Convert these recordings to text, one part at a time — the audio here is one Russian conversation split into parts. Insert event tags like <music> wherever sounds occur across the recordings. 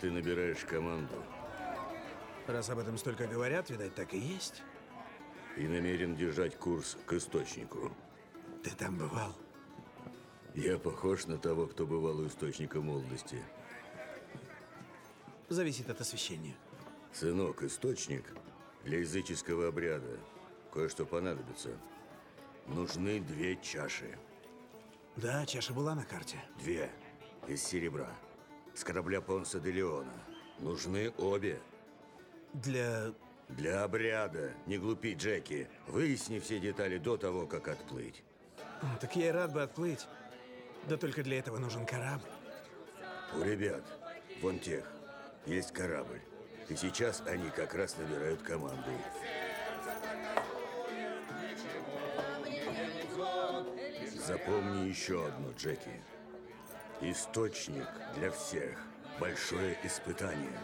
ты набираешь команду Раз об этом столько говорят, видать, так и есть. и намерен держать курс к источнику. Ты там бывал? Я похож на того, кто бывал у источника молодости. Зависит от освещения. Сынок, источник для языческого обряда. Кое-что понадобится. Нужны две чаши. Да, чаша была на карте. Две. Из серебра. С корабля Понса де Леона. Нужны обе. Для... Для обряда. Не глупи, Джеки. Выясни все детали до того, как отплыть. М, Так я и рад бы отплыть. Да только для этого нужен корабль. У ребят, вон тех, есть корабль. И сейчас они как раз набирают команду. Запомни еще одно, Джеки. Источник для всех. Большое испытание.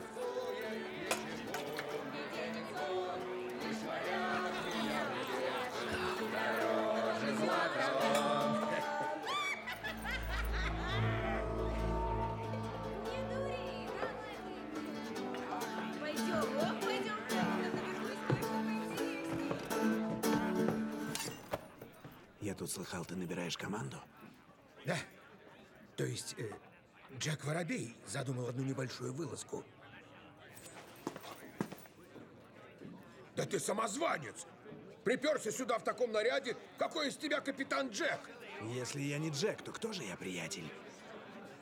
Я тут слыхал, ты набираешь команду. Да. То есть э, Джек Воробей задумал одну небольшую вылазку. Да ты самозванец! Приперся сюда в таком наряде, какой из тебя капитан Джек? Если я не Джек, то кто же я, приятель?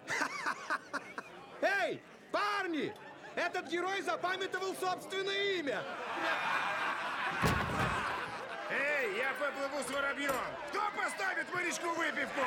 <laughs> Эй, парни! Этот герой запамятовал собственное имя! <laughs> Эй, я поплыву с воробьем! Кто поставит морячку выпивку?